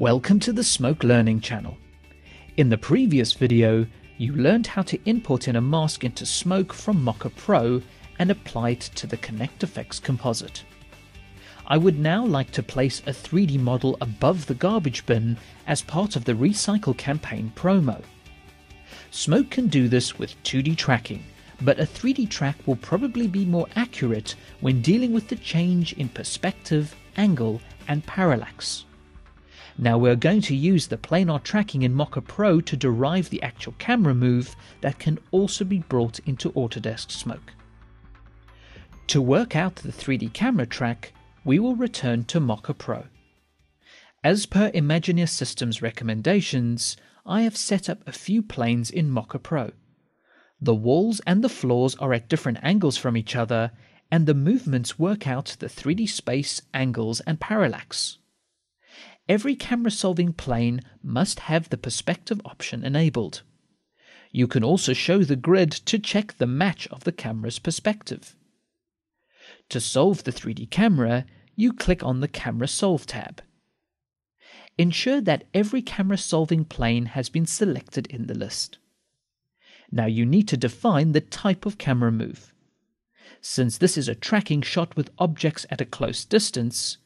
Welcome to the Smoke Learning channel. In the previous video, you learned how to import in a mask into Smoke from Mocha Pro and apply it to the ConnectFX composite. I would now like to place a 3D model above the garbage bin as part of the Recycle campaign promo. Smoke can do this with 2D tracking, but a 3D track will probably be more accurate when dealing with the change in perspective, angle, and parallax. Now we're going to use the planar tracking in Mocha Pro to derive the actual camera move that can also be brought into Autodesk Smoke. To work out the 3D camera track, we will return to Mocha Pro. As per Imagineer Systems recommendations, I have set up a few planes in Mocha Pro. The walls and the floors are at different angles from each other, and the movements work out the 3D space, angles, and parallax. Every camera solving plane must have the perspective option enabled. You can also show the grid to check the match of the camera's perspective. To solve the 3D camera, you click on the Camera Solve tab. Ensure that every camera solving plane has been selected in the list. Now you need to define the type of camera move. Since this is a tracking shot with objects at a close distance,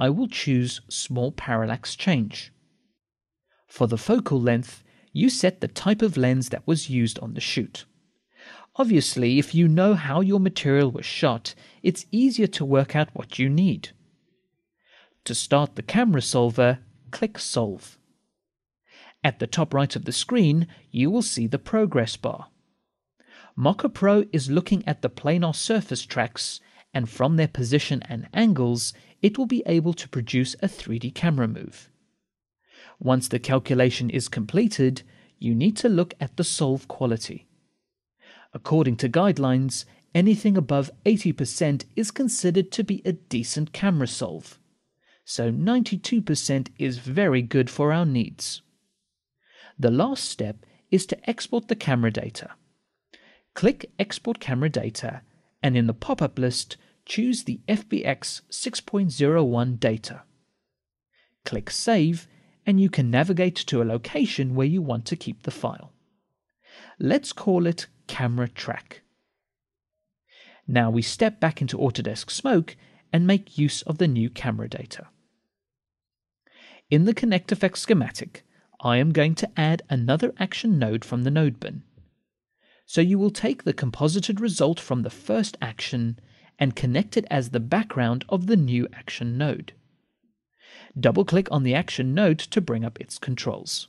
I will choose Small Parallax Change. For the focal length, you set the type of lens that was used on the shoot. Obviously, if you know how your material was shot, it's easier to work out what you need. To start the camera solver, click Solve. At the top right of the screen, you will see the progress bar. Mocha Pro is looking at the planar surface tracks, and from their position and angles, it will be able to produce a 3D camera move. Once the calculation is completed, you need to look at the solve quality. According to guidelines, anything above 80% is considered to be a decent camera solve. So 92% is very good for our needs. The last step is to export the camera data. Click Export Camera Data and in the pop-up list choose the FBX 6.01 data. Click Save and you can navigate to a location where you want to keep the file. Let's call it camera track. Now we step back into Autodesk Smoke and make use of the new camera data. In the ConnectFX schematic, I am going to add another action node from the node bin. So you will take the composited result from the first action and connect it as the background of the new action node. Double click on the action node to bring up its controls.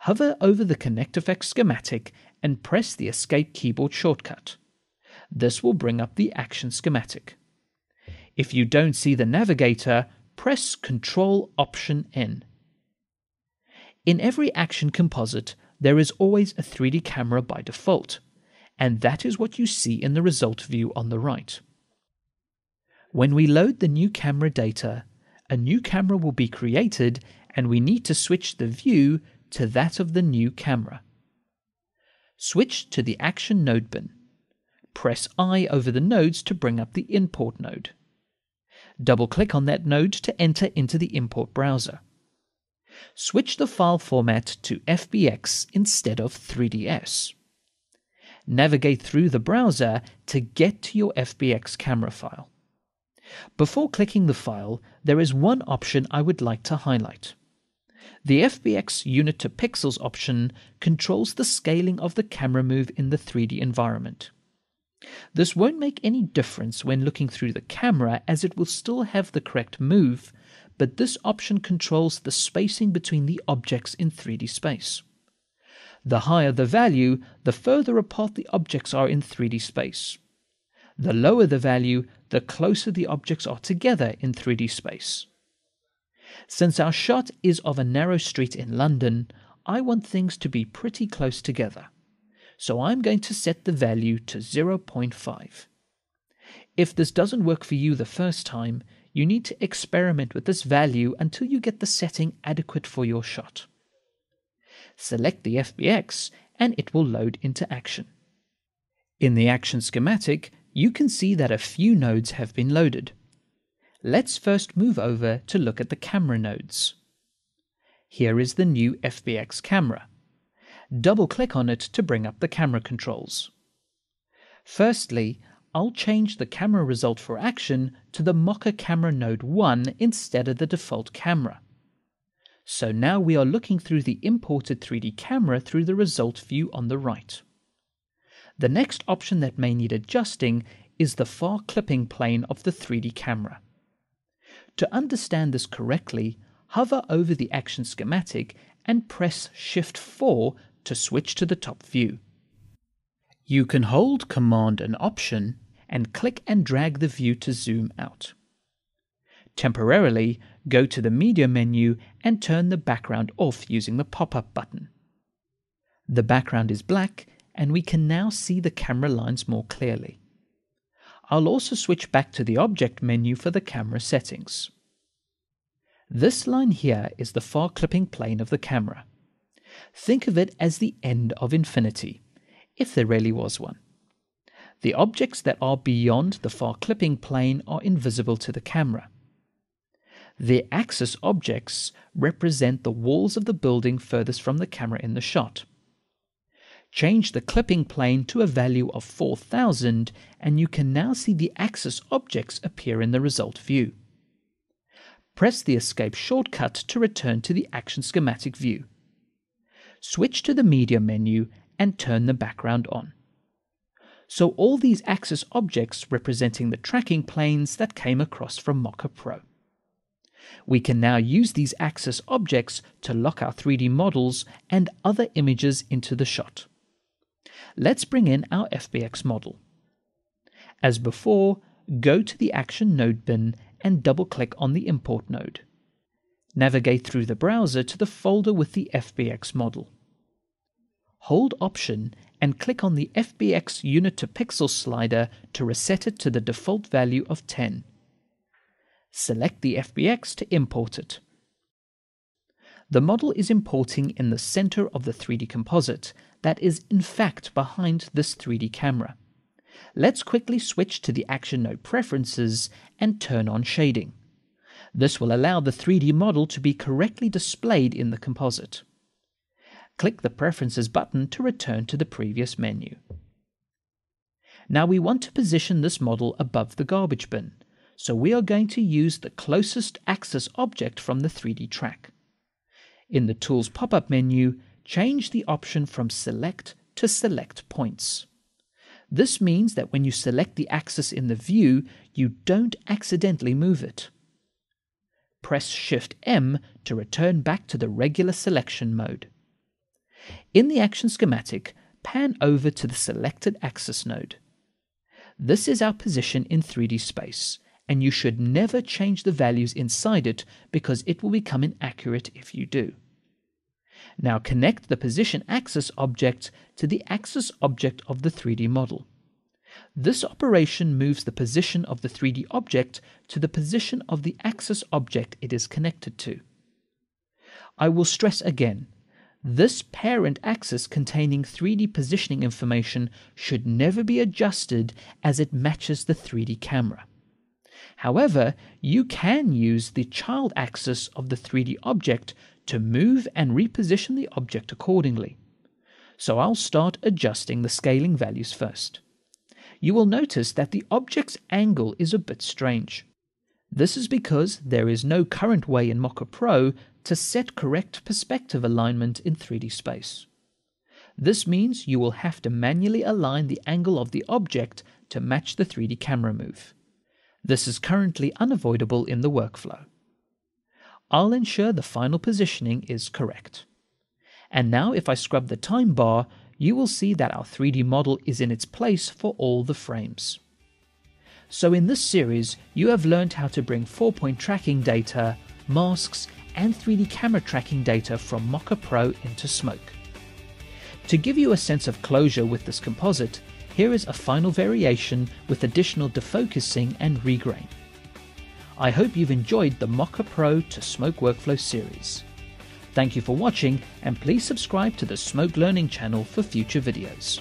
Hover over the Connect ConnectFX schematic and press the Escape keyboard shortcut. This will bring up the action schematic. If you don't see the navigator, press Ctrl Option N. In every action composite, there is always a 3D camera by default, and that is what you see in the result view on the right. When we load the new camera data, a new camera will be created and we need to switch the view to that of the new camera. Switch to the Action node bin. Press I over the nodes to bring up the Import node. Double click on that node to enter into the import browser. Switch the file format to FBX instead of 3ds. Navigate through the browser to get to your FBX camera file. Before clicking the file, there is one option I would like to highlight. The FBX unit to pixels option controls the scaling of the camera move in the 3D environment. This won't make any difference when looking through the camera as it will still have the correct move, but this option controls the spacing between the objects in 3D space. The higher the value, the further apart the objects are in 3D space. The lower the value, the closer the objects are together in 3D space. Since our shot is of a narrow street in London, I want things to be pretty close together. So I'm going to set the value to 0.5. If this doesn't work for you the first time, you need to experiment with this value until you get the setting adequate for your shot. Select the FBX and it will load into action. In the action schematic, you can see that a few nodes have been loaded. Let's first move over to look at the camera nodes. Here is the new FBX camera. Double click on it to bring up the camera controls. Firstly, I'll change the camera result for action to the Mocha Camera Node 1 instead of the default camera. So now we are looking through the imported 3D camera through the result view on the right. The next option that may need adjusting is the far clipping plane of the 3D camera. To understand this correctly, hover over the action schematic and press Shift 4 to switch to the top view. You can hold Command and Option and click and drag the view to zoom out. Temporarily, go to the Media menu and turn the background off using the pop-up button. The background is black and we can now see the camera lines more clearly. I'll also switch back to the Object menu for the camera settings. This line here is the far clipping plane of the camera. Think of it as the end of infinity, if there really was one. The objects that are beyond the far clipping plane are invisible to the camera. The axis objects represent the walls of the building furthest from the camera in the shot. Change the clipping plane to a value of 4000 and you can now see the axis objects appear in the result view. Press the escape shortcut to return to the action schematic view. Switch to the media menu and turn the background on. So all these axis objects representing the tracking planes that came across from Mocha Pro. We can now use these axis objects to lock our 3D models and other images into the shot. Let's bring in our FBX model. As before, go to the Action Node bin and double-click on the Import node. Navigate through the browser to the folder with the FBX model. Hold Option and click on the FBX unit to pixel slider to reset it to the default value of 10. Select the FBX to import it. The model is importing in the center of the 3D composite that is in fact behind this 3D camera. Let's quickly switch to the Action Node Preferences and turn on shading. This will allow the 3D model to be correctly displayed in the composite click the Preferences button to return to the previous menu. Now we want to position this model above the garbage bin, so we are going to use the closest axis object from the 3D track. In the Tools pop-up menu, change the option from Select to Select Points. This means that when you select the axis in the view, you don't accidentally move it. Press Shift M to return back to the regular selection mode. In the action schematic, pan over to the selected axis node. This is our position in 3D space, and you should never change the values inside it because it will become inaccurate if you do. Now connect the position axis object to the axis object of the 3D model. This operation moves the position of the 3D object to the position of the axis object it is connected to. I will stress again this parent axis containing 3D positioning information should never be adjusted as it matches the 3D camera. However, you can use the child axis of the 3D object to move and reposition the object accordingly. So I'll start adjusting the scaling values first. You will notice that the object's angle is a bit strange. This is because there is no current way in Mocha Pro to set correct perspective alignment in 3D space. This means you will have to manually align the angle of the object to match the 3D camera move. This is currently unavoidable in the workflow. I'll ensure the final positioning is correct. And now if I scrub the time bar, you will see that our 3D model is in its place for all the frames. So in this series, you have learned how to bring 4-point tracking data, masks, and 3D camera tracking data from Mocha Pro into Smoke. To give you a sense of closure with this composite, here is a final variation with additional defocusing and regrain. I hope you've enjoyed the Mocha Pro to Smoke Workflow series. Thank you for watching and please subscribe to the Smoke Learning channel for future videos.